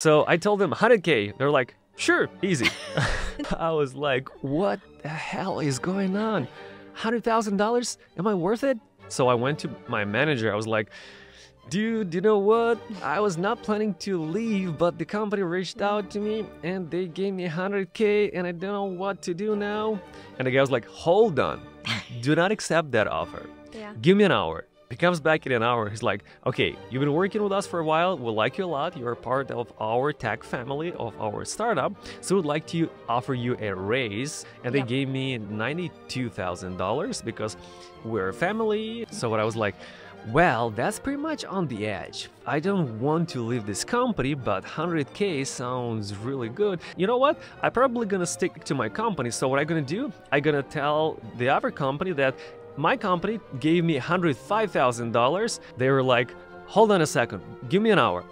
So I told them 100K. They're like, sure, easy. I was like, what the hell is going on? $100,000? Am I worth it? So I went to my manager. I was like, dude, you know what? I was not planning to leave, but the company reached out to me and they gave me 100K and I don't know what to do now. And the guy was like, hold on. Do not accept that offer. Yeah. Give me an hour. He comes back in an hour. He's like, okay, you've been working with us for a while. We like you a lot. You're part of our tech family, of our startup. So we'd like to offer you a raise. And they Yep. gave me $92,000 because we're a family. So what I was like, well, that's pretty much on the edge. I don't want to leave this company, but 100k sounds really good. You know what? I'm probably gonna stick to my company. So what I'm gonna do? I'm gonna tell the other company that my company gave me $105,000. They were like, hold on a second, give me an hour.